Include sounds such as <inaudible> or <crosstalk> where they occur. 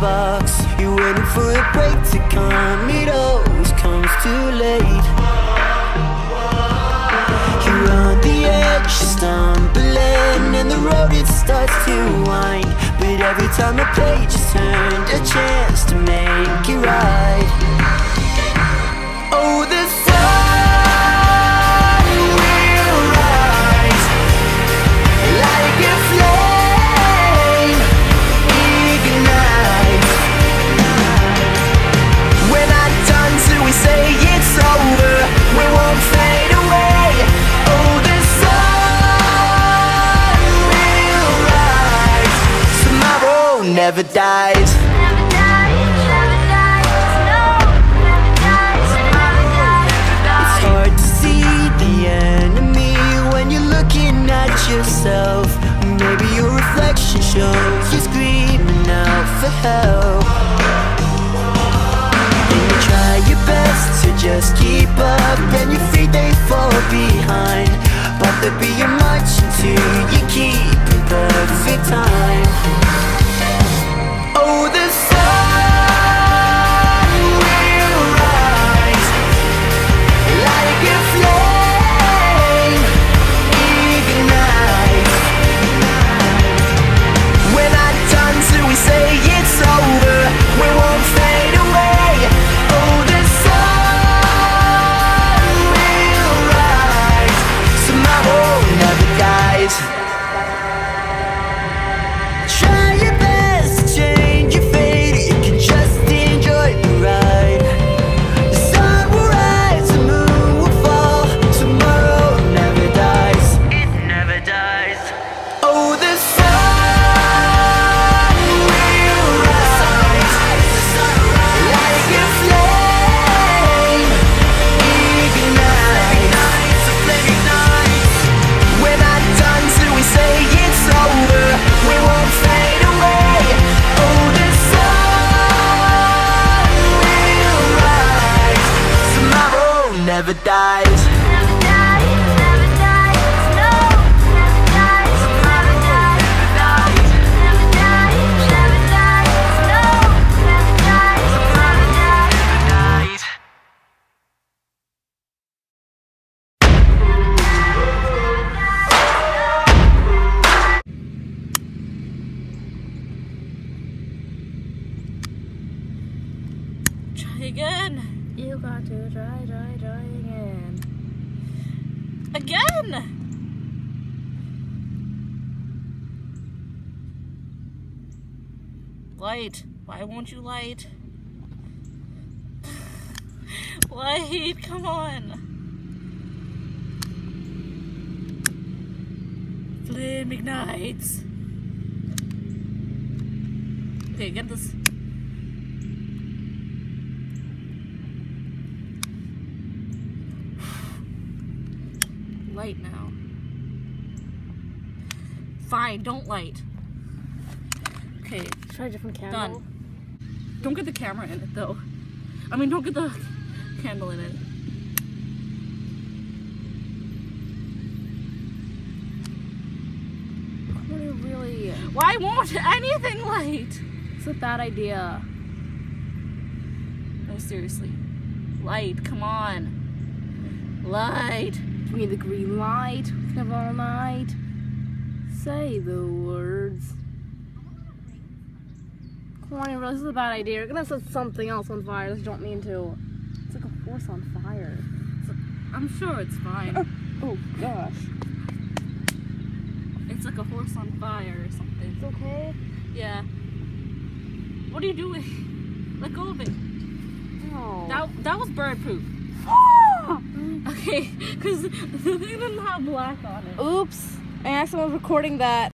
box. You're waiting for a break to come It always comes too late. You're on the edge, stumbling And the road it starts to wind. But every time a page is turned A chance to make it right looking at yourself. Maybe your reflection shows you screaming out for help. Dies. Dies. Try again. You got to try, try, try again. Again. Light. Why won't you light? <sighs> light, come on. Flame ignites. Okay, get this. Light now. Fine, don't light. Okay, Try a different candle. done. Don't get the camera in it though. I mean, don't get the candle in it. Really? Why won't anything light? It's a bad idea. No, seriously. Light, come on. Light. Give me the green light. We can have all night. Say the words. Come on, this is a bad idea. You're gonna set something else on fire. This you don't mean to. It's like a horse on fire. I'm sure it's fine. Oh, oh gosh. It's like a horse on fire or something. It's okay. Yeah. What are you doing? <laughs> Let go of it. No. That, that was bird poop. <gasps> <laughs> <laughs> Okay, because <laughs> the thing didn't have black on it. Oops. I accidentally was recording that.